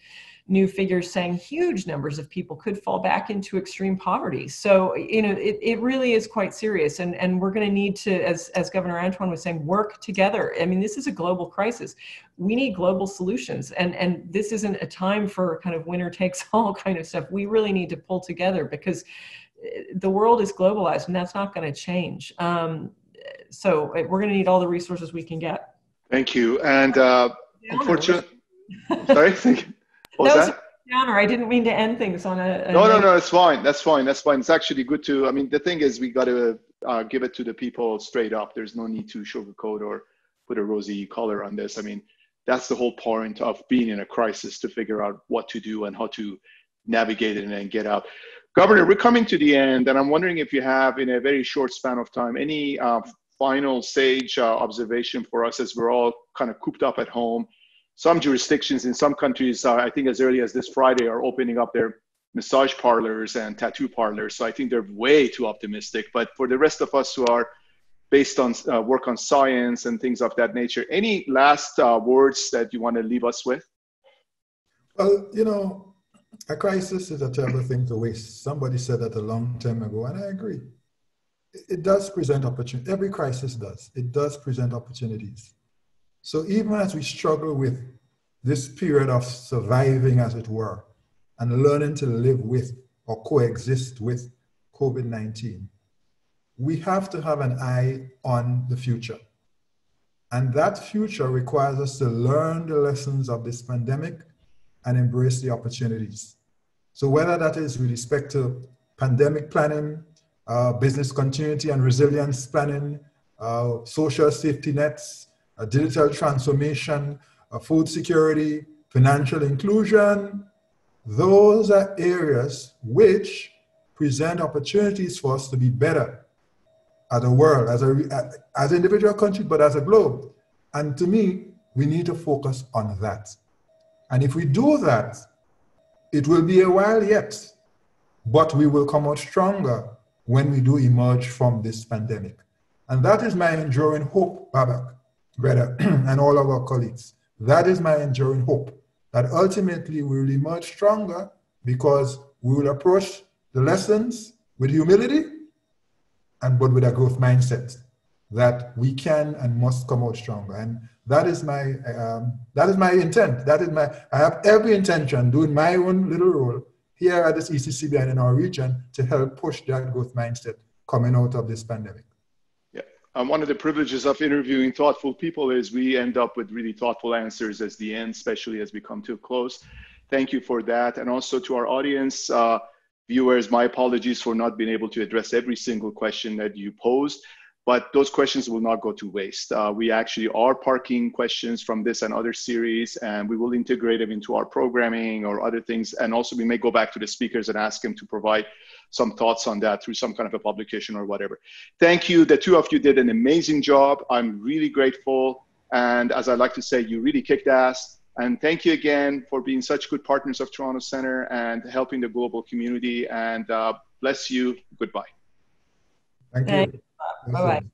new figures saying huge numbers of people could fall back into extreme poverty. So, you know, it, it really is quite serious. And, and we're going to need to, as, as Governor Antoine was saying, work together. I mean, this is a global crisis. We need global solutions. And, and this isn't a time for kind of winner takes <laughs> all kind of stuff. We really need to pull together because eh, the world is globalized and that's not going to change. Um, so eh, we're going to need all the resources we can get. Thank you. And uh, unfortunately, sorry, <laughs> thank you. What that was, that? Downer. I didn't mean to end things on a. a no, no, no. It's fine. That's fine. That's fine. It's actually good to. I mean, the thing is, we got to uh, give it to the people straight up. There's no need to sugarcoat or put a rosy color on this. I mean, that's the whole point of being in a crisis to figure out what to do and how to navigate it and get out. Governor, we're coming to the end, and I'm wondering if you have, in a very short span of time, any uh, final sage uh, observation for us as we're all kind of cooped up at home some jurisdictions in some countries, uh, I think as early as this Friday, are opening up their massage parlors and tattoo parlors. So I think they're way too optimistic. But for the rest of us who are based on uh, work on science and things of that nature, any last uh, words that you want to leave us with? Well, you know, a crisis is a terrible thing to waste. Somebody said that a long time ago, and I agree. It does present opportunity. Every crisis does. It does present opportunities. So even as we struggle with this period of surviving, as it were, and learning to live with or coexist with COVID 19, we have to have an eye on the future. And that future requires us to learn the lessons of this pandemic and embrace the opportunities. So, whether that is with respect to pandemic planning, uh, business continuity and resilience planning, uh, social safety nets, digital transformation, food security, financial inclusion, those are areas which present opportunities for us to be better as a world, as a as an individual country, but as a globe. And to me, we need to focus on that. And if we do that, it will be a while yet, but we will come out stronger when we do emerge from this pandemic. And that is my enduring hope, Babak, Greta, <clears throat> and all of our colleagues. That is my enduring hope that ultimately we will emerge stronger because we will approach the lessons with humility and but with a growth mindset that we can and must come out stronger. And that is my um, that is my intent. That is my I have every intention doing my own little role here at this ECCB and in our region to help push that growth mindset coming out of this pandemic. Um, one of the privileges of interviewing thoughtful people is we end up with really thoughtful answers as the end, especially as we come to a close. Thank you for that, and also to our audience. Uh, viewers, my apologies for not being able to address every single question that you posed but those questions will not go to waste. Uh, we actually are parking questions from this and other series, and we will integrate them into our programming or other things. And also, we may go back to the speakers and ask them to provide some thoughts on that through some kind of a publication or whatever. Thank you. The two of you did an amazing job. I'm really grateful. And as I like to say, you really kicked ass. And thank you again for being such good partners of Toronto Centre and helping the global community. And uh, bless you. Goodbye. Thank you. Bye bye.